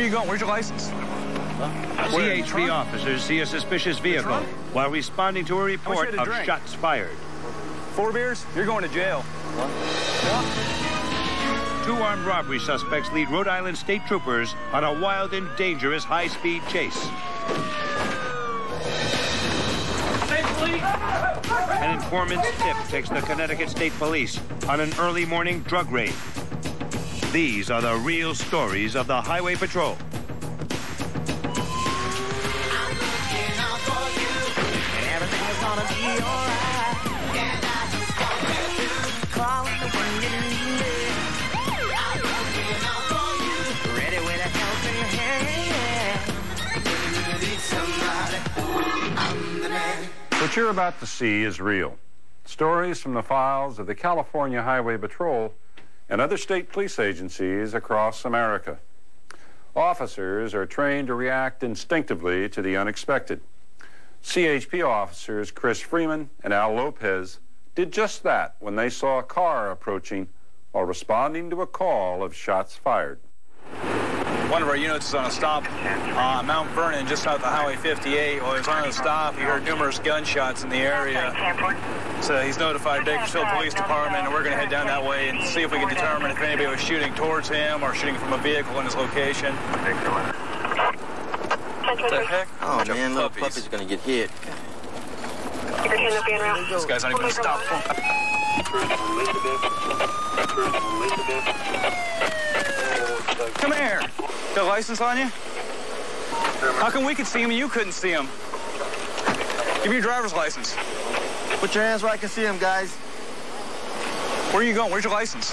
Where are you going? Where's your license? CHP officers see a suspicious vehicle while responding to a report of drink? shots fired. Four beers? You're going to jail. Two armed robbery suspects lead Rhode Island state troopers on a wild and dangerous high-speed chase. An informant's tip takes the Connecticut State Police on an early morning drug raid. These are the real stories of the Highway Patrol. What you're about to see is real. Stories from the files of the California Highway Patrol and other state police agencies across America. Officers are trained to react instinctively to the unexpected. CHP officers Chris Freeman and Al Lopez did just that when they saw a car approaching while responding to a call of shots fired. One of our units is on a stop on Mount Vernon, just south of Highway 58. While he was on a stop, he heard numerous gunshots in the area. So he's notified Bakersfield Police Department, and we're going to head down that way and see if we can determine if anybody was shooting towards him or shooting from a vehicle in his location. What the heck? Oh Bunch of man, little puppies. puppy's gonna get hit. This guy's not even going to stop. Come here. Got a license on you? How come we could see him and you couldn't see him? Give me your driver's license. Put your hands where I can see him, guys. Where are you going? Where's your license?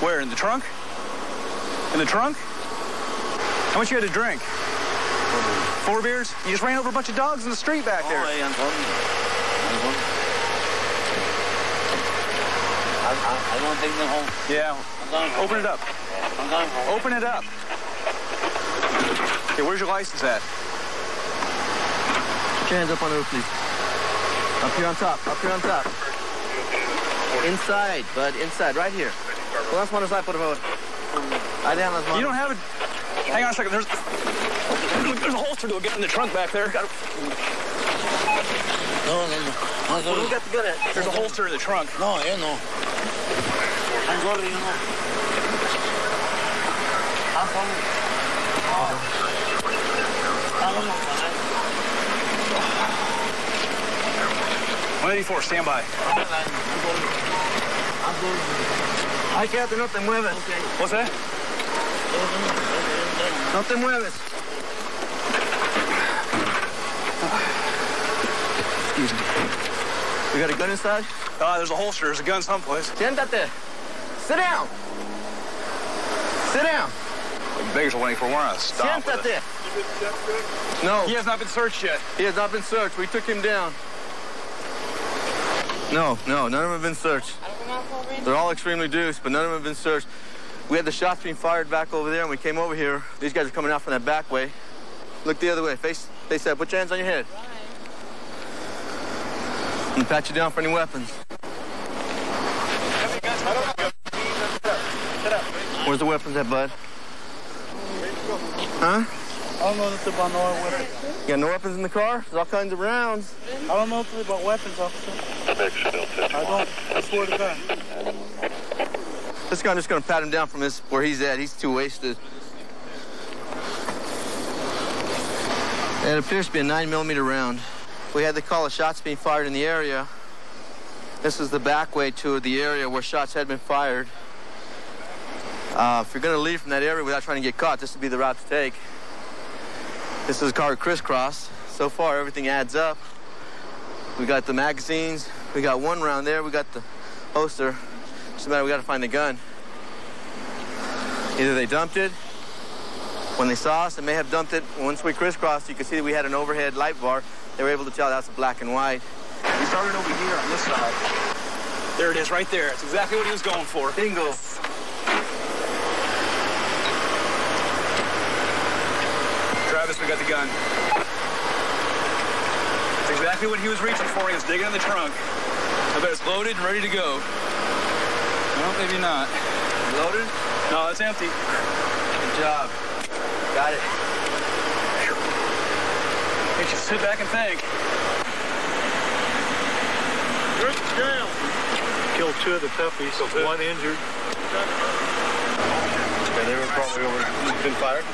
Where? In the trunk? In the trunk? How much you had to drink? Four beers? You just ran over a bunch of dogs in the street back there. I'm. I'm. I, I, I want to take them home. Yeah. I'm going home. Open it up. I'm going home. Open it up. Okay, where's your license at? Put your hands up on the roof, please. Up here on top. Up here on top. Inside, bud. Inside. Right here. Well, that's one side, por favor. Ahí dejan las manos. You don't have it. Hang on a second. There's there's a holster to get in the trunk back there. Got No, no, no. I'm Where we sorry. got the gun at? There's a holster in the trunk. No, yo no. I'm sorry, you know. I'm sorry. I don't know. 184, stand by. Ay, quédate, no te mueves. What's that? No te mueves. Excuse me. We got a gun inside? Uh, there's a holster. There's a gun someplace. Siéntate. Sit down. Sit down. Beggars 184. We're on a stop. with it. Siéntate. No, He has not been searched yet. he has not been searched. We took him down. No, no, none of them have been searched. They're all extremely deuced, but none of them have been searched. We had the shots being fired back over there, and we came over here. These guys are coming out from that back way. Look the other way. Face, face that. Put your hands on your head. And pat you down for any weapons. Where's the weapons at, bud? Huh? I don't know nothing about no weapons. You got no weapons in the car? There's all kinds of rounds. I don't know if they about weapons, officer. I don't. I swear to God. This guy, I'm just gonna pat him down from his where he's at. He's too wasted. It appears to be a nine millimeter round. We had the call of shots being fired in the area. This is the back way to the area where shots had been fired. Uh, if you're gonna leave from that area without trying to get caught, this would be the route to take. This is a car crisscross. So far, everything adds up. We got the magazines. We got one round there. We got the holster. Just a matter, we got to find the gun. Either they dumped it when they saw us, they may have dumped it. Once we crisscrossed, you could see that we had an overhead light bar. They were able to tell that's a black and white. We started over here on this side. There it is, right there. It's exactly what he was going for. Bingo. Travis, we got the gun. It's exactly what he was reaching for. He was digging in the trunk. I bet it's loaded and ready to go. Well, maybe not. Loaded? No, it's empty. Good job. Got it. Make you sit back and think. Good jail. Killed two of the puppies, one injured. And they were probably over, been fired?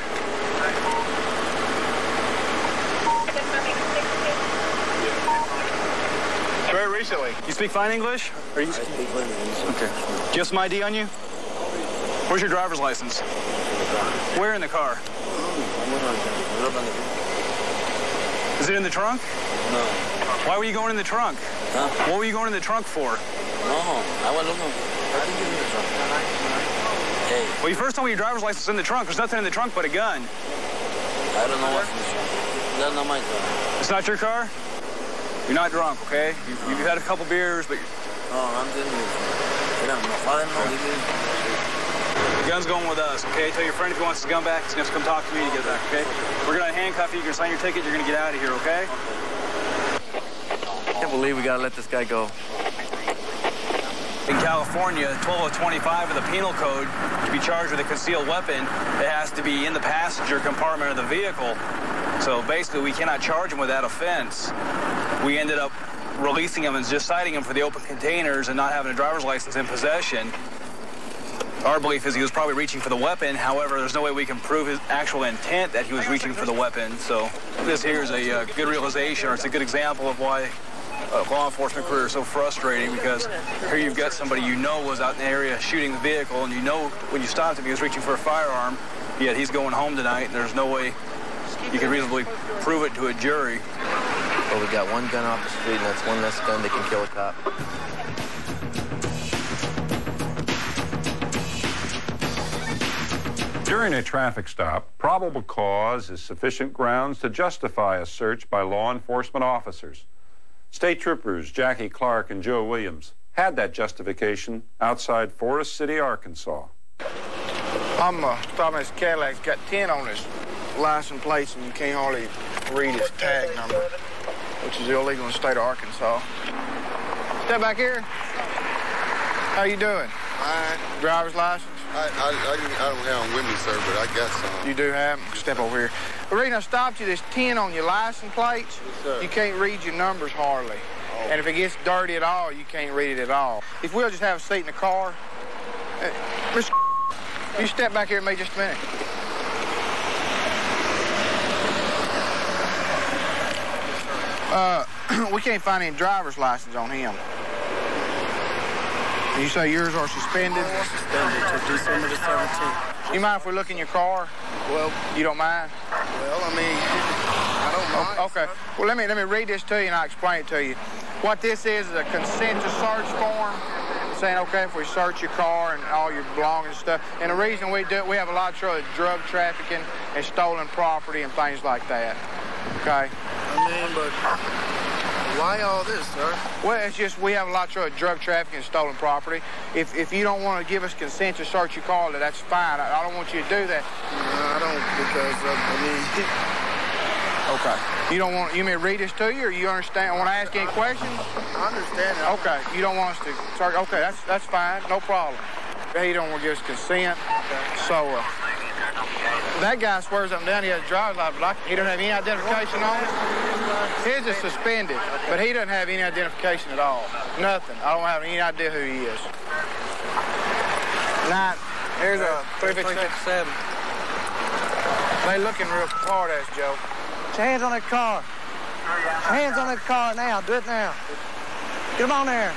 Very recently. You speak fine English? Are you? I speak fine English. Okay. Do you have some ID on you? Where's your driver's license? Where in the car? Is it in the trunk? No. Why were you going in the trunk? Huh? What were you going in the trunk for? No, I to know. I think it's in the trunk. Hey, Well, you first told me your driver's license is in the trunk. There's nothing in the trunk but a gun. I don't know what's in the trunk. That's not my car. It's not your car? You're not drunk, okay? You've, you've had a couple beers, but No, I'm doing this. I know. I don't know. This is- the gun's going with us, okay? Tell your friend if he wants his gun back, he's going to come talk to me to get it back, okay? We're going to handcuff you. You're going to sign your ticket. You're going to get out of here, okay? Can't believe we gotta let this guy go. In California, 1225 of the penal code, to be charged with a concealed weapon, it has to be in the passenger compartment of the vehicle. So basically, we cannot charge him with that offense. We ended up releasing him and just citing him for the open containers and not having a driver's license in possession. Our belief is he was probably reaching for the weapon. However, there's no way we can prove his actual intent that he was reaching for the weapon. So this here is a uh, good realization, or it's a good example of why law enforcement career is so frustrating because here you've got somebody you know was out in the area shooting the vehicle, and you know when you stopped him he was reaching for a firearm, yet he's going home tonight, and there's no way you can reasonably prove it to a jury. Well, we got one gun off the street, and that's one less gun that can kill a cop. During a traffic stop, probable cause is sufficient grounds to justify a search by law enforcement officers. State troopers Jackie Clark and Joe Williams had that justification outside Forrest City, Arkansas. I'm uh, stopping this Cadillac's got 10 on his license plate and you can't hardly read his tag number, which is illegal in the state of Arkansas. Step back here. How you doing? I, Driver's license? I, I, I, I don't have them with me, sir, but I got some. You do have 'em? Step over here. The reason I stopped you, there's 10 on your license plates. Yes, sir. You can't read your numbers hardly. Oh. And if it gets dirty at all, you can't read it at all. If we'll just have a seat in the car. Uh, Mr. You step back here with me just a minute. Uh, we can't find any driver's license on him. You say yours are suspended? Suspended to December the 17th. You mind if we look in your car? Well, You don't mind? well, I mean, I don't mind. Okay. Well, let me let me read this to you and I'll explain it to you. What this is is a consent to search form saying, okay, if we search your car and all your belongings and stuff. And the reason we do it, we have a lot of trouble with drug trafficking and stolen property and things like that. Okay. I mean, but why all this, sir? Well, it's just we have a lot of drug trafficking and stolen property. If if you don't want to give us consent to search your car, that's fine. I, I don't want you to do that. No, I don't because uh, I mean, Okay. You don't want you may read this to you, or you understand? Want to ask any questions? I understand that. Okay, you don't want us to start. Okay, that's that's fine, no problem. He don't want to give us consent. So uh, that guy swears up and down he has a driver's license, but I, he don't have any identification on it. His is suspended, but he doesn't have any identification at all. Nothing. I don't have any idea who he is. Nine. Here's a 357. They looking real hard at us, Joe. Put your hands on that car. Hands on that car now. Do it now. Get them on there.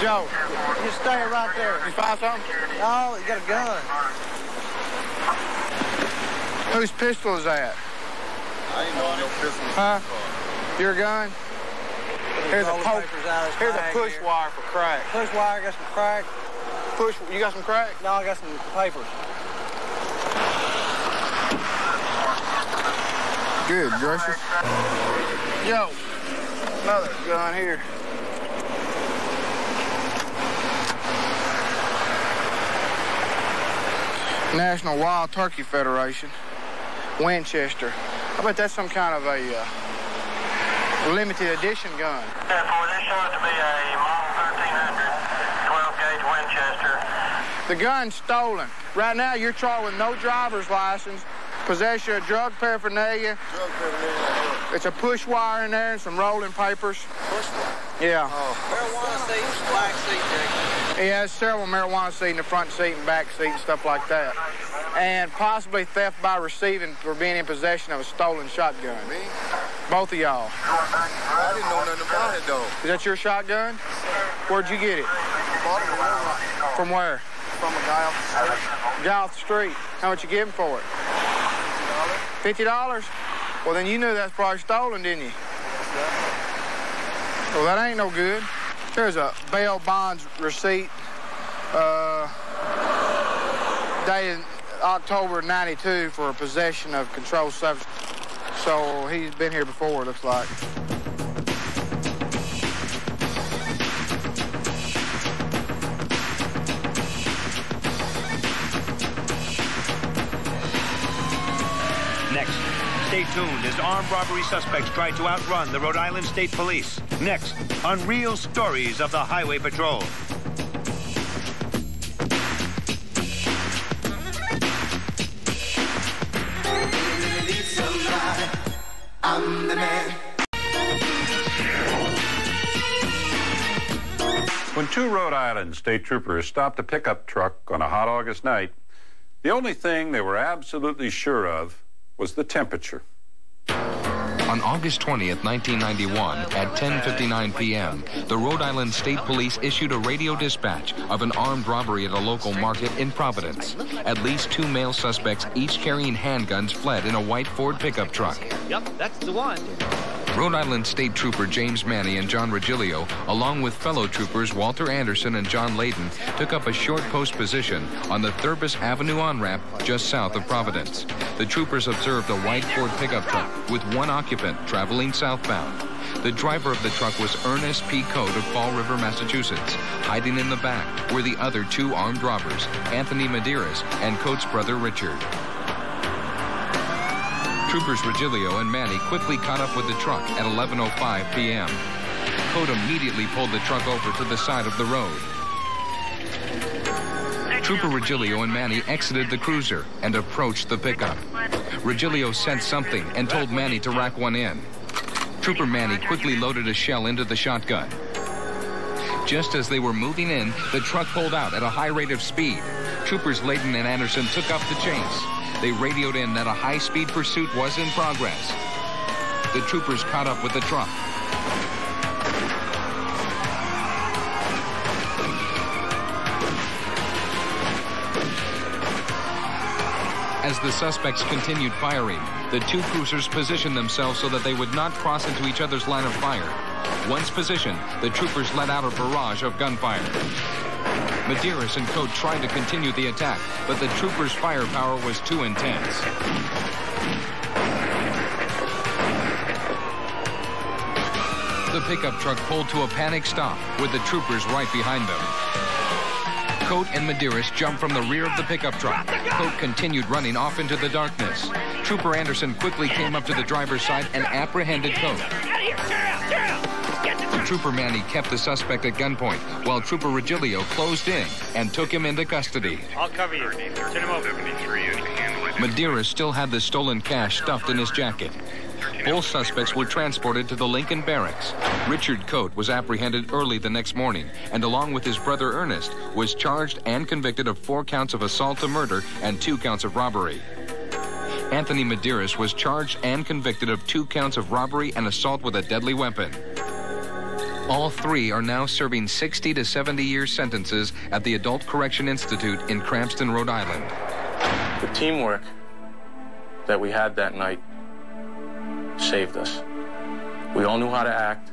Joe, You stay right there. you find something? No, you got a gun. Whose pistol is that? I ain't know no Christmas. Huh? Your gun? Here's a Roll poke. papers out of his Here's a push here. wire for crack. Push wire, got some crack. Push. You got some crack? No, I got some papers. Good gracious. Yo, another gun here. National Wild Turkey Federation, Winchester. I bet that's some kind of a uh, limited edition gun. Therefore, this shows to be a Model 1300 12 gauge Winchester. The gun's stolen. Right now, you're charged with no driver's license, possession of drug paraphernalia. Drug paraphernalia. It's a push wire in there and some rolling papers. Push one. Yeah. Oh. Marijuana seat, black seat, Jake. He has several marijuana seat in the front seat and back seat and stuff like that. And possibly theft by receiving for being in possession of a stolen shotgun. Me? Both of y'all. I didn't know nothing about it though. Is that your shotgun? Where'd you get it? From From where? from a guy off the street. Guy off the street. How much you give him for it? Fifty dollars? Well, then you knew that's probably stolen, didn't you? Well, that ain't no good. There's a bail bonds receipt uh, dated October 92 for a possession of controlled substance. So he's been here before, it looks like. Stay tuned as armed robbery suspects try to outrun the Rhode Island State Police. Next, on Real Stories of the Highway Patrol. When two Rhode Island state troopers stopped a pickup truck on a hot August night, the only thing they were absolutely sure of was the temperature. On August 20th, 1991, at 10:59 p.m., the Rhode Island State Police issued a radio dispatch of an armed robbery at a local market in Providence. At least two male suspects, each carrying handguns, fled in a white Ford pickup truck. Yep, that's the one. Rhode Island State Trooper James Manny and John Regilio, along with fellow troopers Walter Anderson and John Layden, took up a short post position on the Thurbers Avenue on-ramp just south of Providence. The troopers observed a white Ford pickup truck with one occupant traveling southbound. The driver of the truck was Ernest P. Coate of Fall River, Massachusetts. Hiding in the back were the other two armed robbers, Anthony Medeiros and Coate's brother Richard. Troopers Regilio and Manny quickly caught up with the truck at 11.05 p.m. Coate immediately pulled the truck over to the side of the road. Trooper Regilio and Manny exited the cruiser and approached the pickup. Regilio sensed something and told Manny to rack one in. Trooper Manny quickly loaded a shell into the shotgun. Just as they were moving in, the truck pulled out at a high rate of speed. Troopers Layden and Anderson took up the chase. They radioed in that a high-speed pursuit was in progress. The troopers caught up with the truck. As the suspects continued firing, the two cruisers positioned themselves so that they would not cross into each other's line of fire. Once positioned, the troopers let out a barrage of gunfire. Medeiros and Coate tried to continue the attack, but the troopers' firepower was too intense. The pickup truck pulled to a panic stop with the troopers right behind them. Coate and Medeiros jumped from the rear of the pickup truck. Coate continued running off into the darkness. Trooper Anderson quickly came up to the driver's side and apprehended Coate. Trooper Manny kept the suspect at gunpoint, while Trooper Regilio closed in and took him into custody. I'll cover you. Turn him over. Medeiros still had the stolen cash stuffed in his jacket. Both suspects were transported to the Lincoln Barracks. Richard Coate was apprehended early the next morning and, along with his brother Ernest, was charged and convicted of four counts of assault to murder and two counts of robbery. Anthony Medeiros was charged and convicted of two counts of robbery and assault with a deadly weapon. All three are now serving 60 to 70 year sentences at the Adult Correction Institute in Cranston, Rhode Island. The teamwork that we had that night saved us. We all knew how to act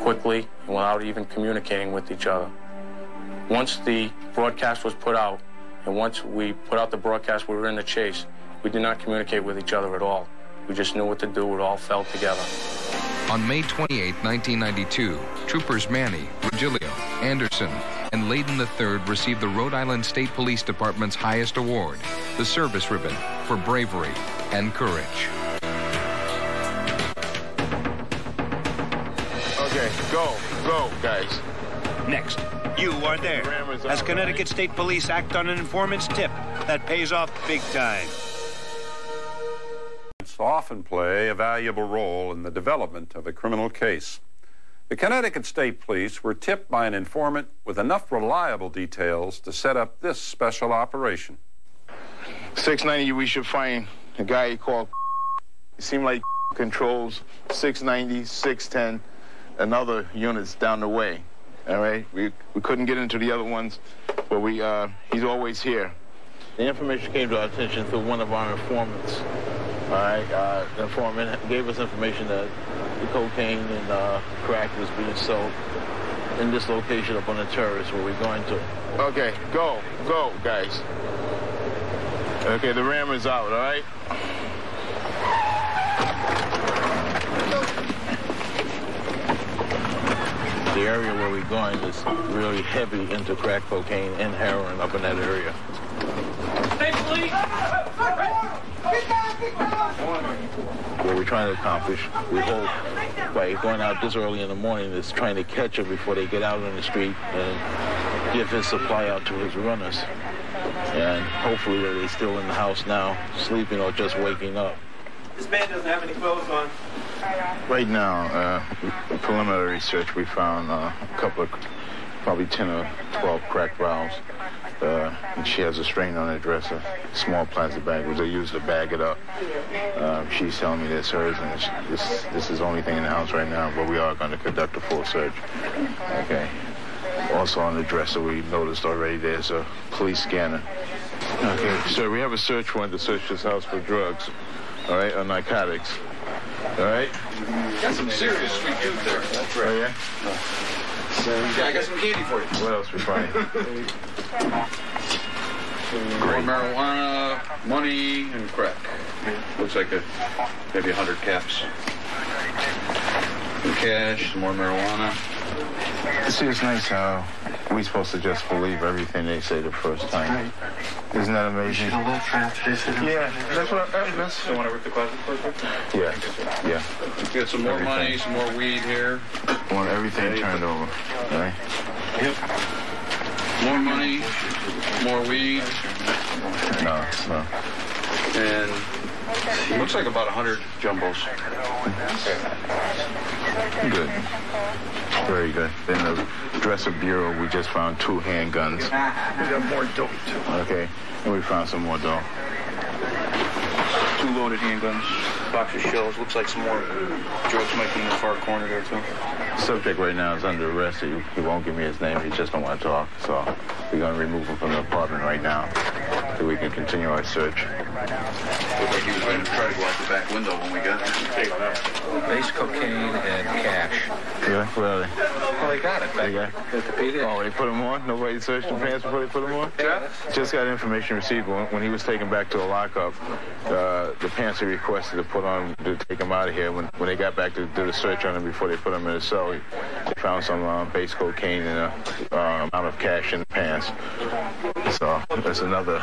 quickly and without even communicating with each other. Once the broadcast was put out, and once we put out the broadcast, we were in the chase. We did not communicate with each other at all. We just knew what to do. It all fell together. On May 28, 1992, troopers Manny, Regilio, Anderson, and Layden III received the Rhode Island State Police Department's highest award, the Service Ribbon, for bravery and courage. Okay, go, go, guys. Next, you are there as Connecticut State Police act on an informant's tip that pays off big time. Often play a valuable role in the development of a criminal case. The Connecticut State Police were tipped by an informant with enough reliable details to set up this special operation. 690, we should find a guy he called. It seemed like controls 690, 610, and other units down the way. All right, we we couldn't get into the other ones, but we uh, he's always here. The information came to our attention through one of our informants. All right, uh, the informant gave us information that the cocaine and uh, crack was being sold in this location up on the terrace where we're going to. Okay, go, go, guys. Okay, the ram is out, all right? The area where we're going is really heavy into crack cocaine and heroin up in that area. What we're trying to accomplish, we hope, by going out this early in the morning, is trying to catch them before they get out on the street and give his supply out to his runners. And hopefully that they're still in the house now, sleeping or just waking up. This man doesn't have any clothes on. Right now, uh, preliminary research, we found uh, a couple of, probably 10 or 12 crack vials. Uh, and she has a strain on her dresser, small plastic bag, which they use to bag it up. Uh, she's telling me that's hers, and it's, this, this is the only thing in the house right now, but we are going to conduct a full search. Okay. Also on the dresser, we noticed already there's a police scanner. Okay, sir, we have a search warrant to search this house for drugs, all right, or narcotics. All right? Got some serious sweet food there. That's right. Oh, yeah? Yeah, I got some candy for you. What else we find? More marijuana, money, and crack. Looks like a, maybe a hundred caps. Some cash, some more marijuana. See, it's nice how we supposed to just believe everything they say the first time. Isn't that amazing? Yeah, that's what I, that's... So want to rip the closet first? Yeah, yeah. Get some more Everything. money, some more weed here. Want everything turned over, right? Yep. More money, more weed, No, no. and looks like about a hundred jumbos. Good. Very good. In the dresser bureau, we just found two handguns. We got more dope too. Okay, and we found some more dope. Two loaded handguns, box of shells. Looks like some more drugs might be in the far corner there too. Subject right now is under arrest. He, he won't give me his name. He just don't want to talk. So we're going to remove him from the apartment right now so we can continue our search. Looked like he was going to try to go out the back window when we got there. Base cocaine and cash. Yeah, where are they? Well, they got it. They got, oh, they put him on? Nobody searched the pants before they put him on? Yeah. Just got information received when, when he was taken back to the lockup. Uh, the pants he requested to put on to take him out of here. When, when they got back to do the search on him before they put him in the cell, they found some uh, base cocaine and a uh, amount of cash in the pants. So that's another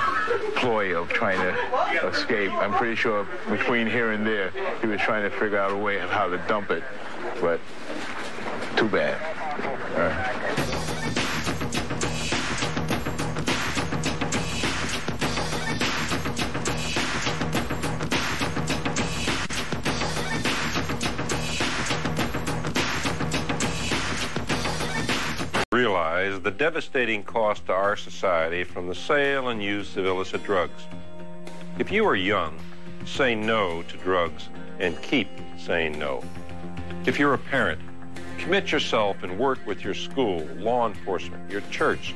ploy of trying to escape. I'm pretty sure between here and there, he was trying to figure out a way of how to dump it. But too bad. Realize the devastating cost to our society from the sale and use of illicit drugs. If you are young, say no to drugs and keep saying no. If you're a parent, commit yourself and work with your school, law enforcement, your church,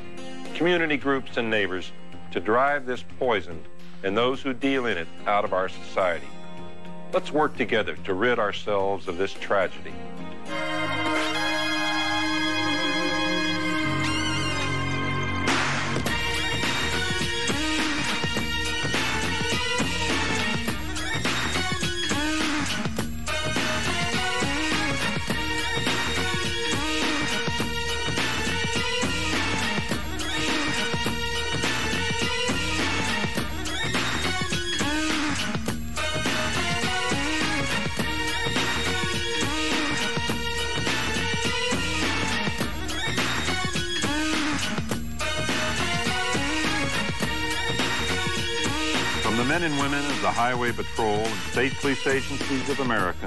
community groups, and neighbors to drive this poison and those who deal in it out of our society. Let's work together to rid ourselves of this tragedy. Highway Patrol and state police agencies of America,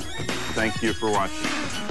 thank you for watching.